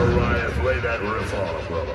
Goliath, lay that riff on him, brother.